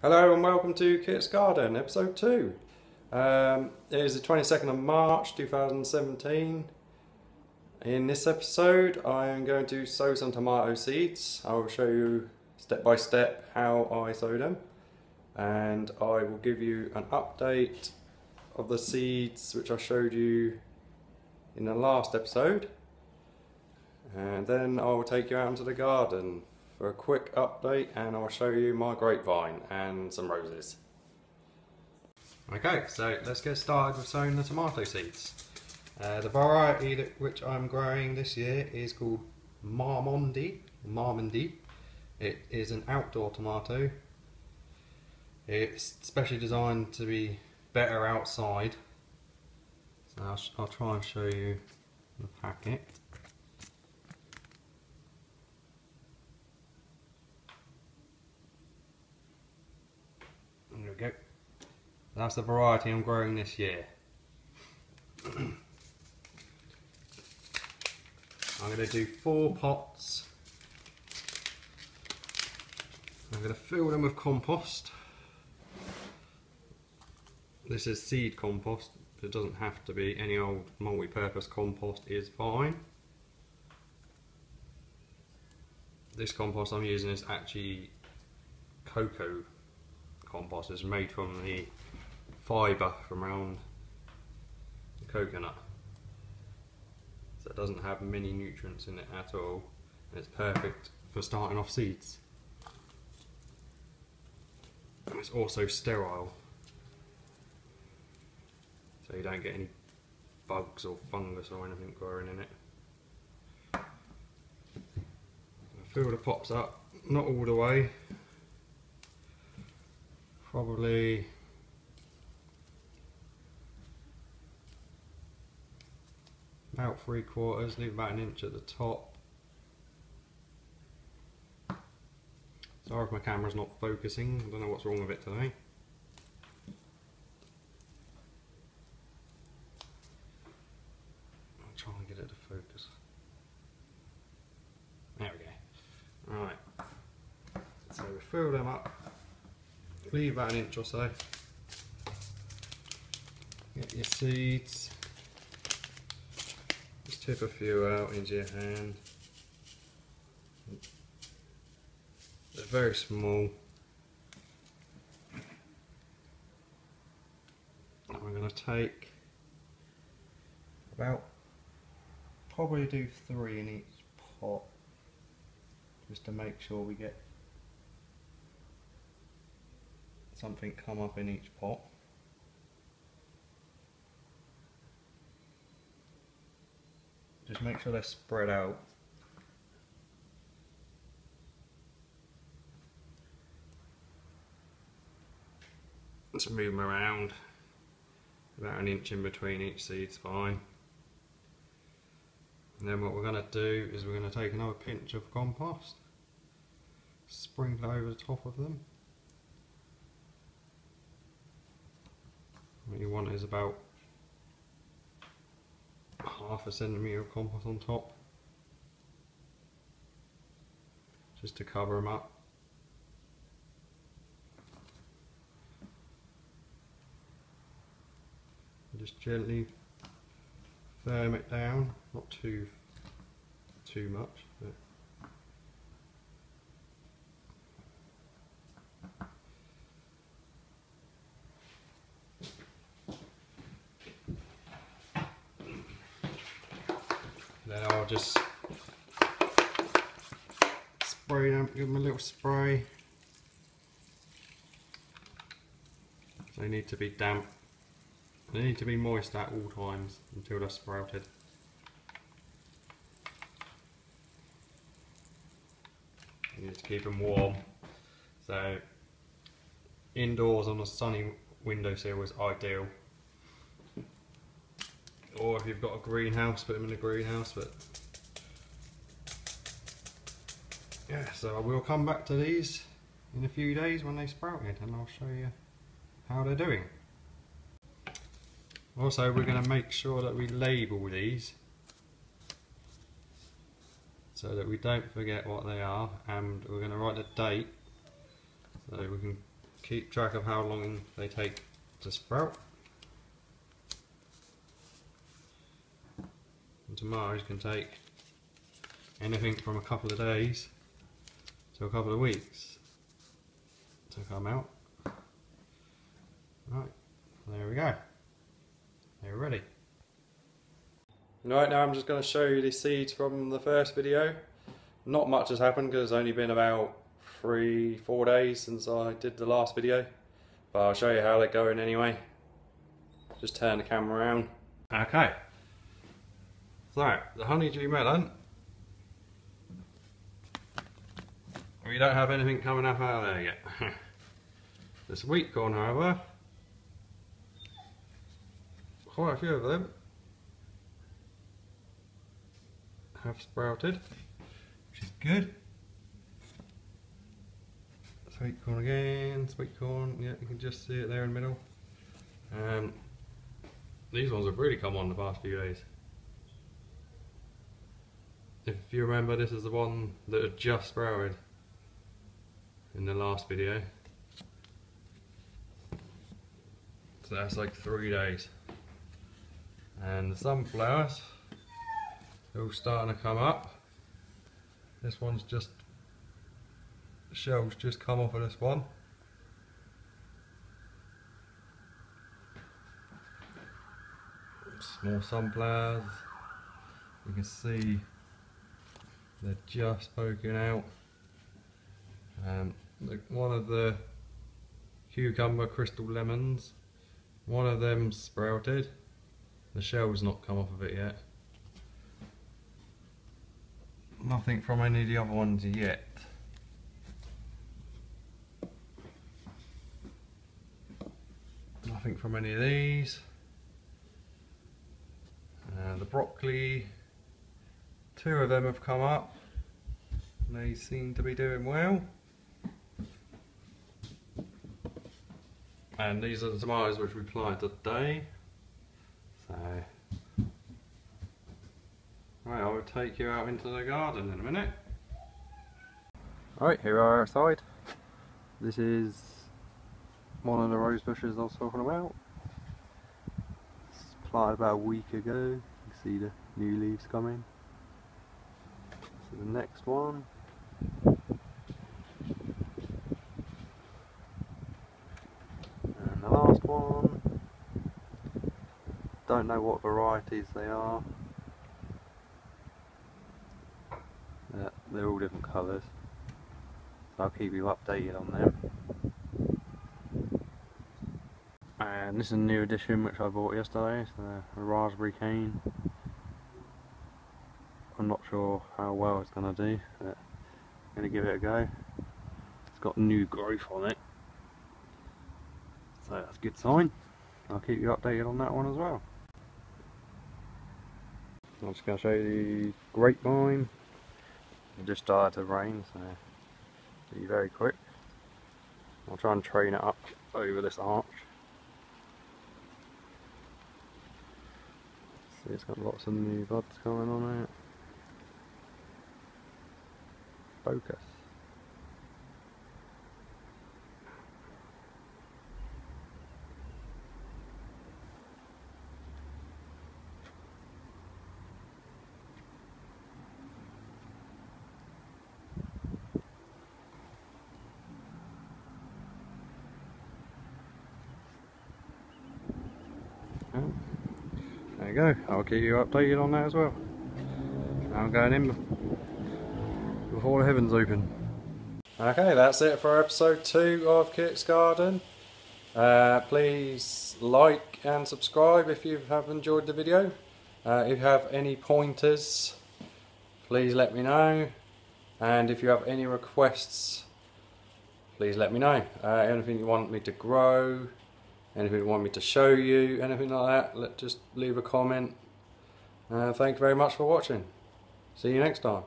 Hello and welcome to Kit's Garden, episode 2. Um, it is the 22nd of March 2017. In this episode, I am going to sow some tomato seeds. I will show you step by step how I sow them, and I will give you an update of the seeds which I showed you in the last episode. And then I will take you out into the garden for a quick update and I'll show you my grapevine and some roses. Okay, so let's get started with sowing the tomato seeds. Uh, the variety that, which I'm growing this year is called Marmondi. Marmondi. It is an outdoor tomato. It's specially designed to be better outside. So I'll, I'll try and show you the packet. There we go. That's the variety I'm growing this year. I'm going to do four pots. I'm going to fill them with compost. This is seed compost. It doesn't have to be any old multi-purpose compost is fine. This compost I'm using is actually cocoa compost. It's made from the fibre from around the coconut. So it doesn't have many nutrients in it at all. And it's perfect for starting off seeds. And it's also sterile. So you don't get any bugs or fungus or anything growing in it. The pots up, not all the way, probably about three quarters, leave about an inch at the top. Sorry if my camera's not focusing, I don't know what's wrong with it today. I'll try and get it to focus. There we go. Alright. So we fill them up leave about an inch or so. Get your seeds. Tip a few out into your hand. They're very small. I'm going to take about, probably do three in each pot just to make sure we get something come up in each pot. Just make sure they're spread out. Let's move them around. About an inch in between each seed's fine. And then what we're going to do is we're going to take another pinch of compost, sprinkle over the top of them. What you want is about half a centimetre of compost on top just to cover them up. Just gently firm it down, not too too much. But Then I'll just spray them, give them a little spray. They need to be damp. They need to be moist at all times until they're sprouted. You need to keep them warm. So indoors on a sunny windowsill is ideal or if you've got a greenhouse, put them in a greenhouse. But yeah, so I will come back to these in a few days when they sprouted, and I'll show you how they're doing. Also, we're going to make sure that we label these so that we don't forget what they are, and we're going to write a date so we can keep track of how long they take to sprout. And tomatoes can take anything from a couple of days to a couple of weeks to come out. Right, there we go. They're ready. Right now I'm just going to show you the seeds from the first video. Not much has happened because it's only been about three, four days since I did the last video. But I'll show you how they're going anyway. Just turn the camera around. Okay. So, the honeydew melon. We don't have anything coming up out of there yet. the wheat corn, however, quite a few of them have sprouted, which is good. Sweet corn again, sweet corn, yeah, you can just see it there in the middle. Um, these ones have really come on the past few days. If you remember, this is the one that had just sprouted in the last video. So that's like three days. And the sunflowers are all starting to come up. This one's just, the shells just come off of this one. Small sunflowers. You can see they're just poking out. Um, one of the cucumber crystal lemons, one of them sprouted. The shell's not come off of it yet. Nothing from any of the other ones yet. Nothing from any of these. Uh, the broccoli, two of them have come up. They seem to be doing well. And these are the tomatoes which we planted today. So, right, I will take you out into the garden in a minute. Alright, here we are outside. This is one of the rose bushes I was talking about. It's planted about a week ago. You can see the new leaves coming. So the next one don't know what varieties they are. Uh, they're all different colours. So I'll keep you updated on them. And this is a new edition which I bought yesterday, it's the Raspberry Cane. I'm not sure how well it's going to do, I'm going to give it a go. It's got new growth on it, so that's a good sign. I'll keep you updated on that one as well. I'm just going to show you the grapevine. It just started to rain, so be very quick. I'll try and train it up over this arch. See, it's got lots of new buds coming on it. Focus. There you go, I'll keep you updated on that as well. I'm going in before the heavens open. Okay, that's it for episode 2 of Kit's Garden. Uh, please like and subscribe if you have enjoyed the video. Uh, if you have any pointers, please let me know. And if you have any requests, please let me know. Uh, anything you want me to grow, anything you want me to show you, anything like that, let just leave a comment. Uh, thank you very much for watching. See you next time.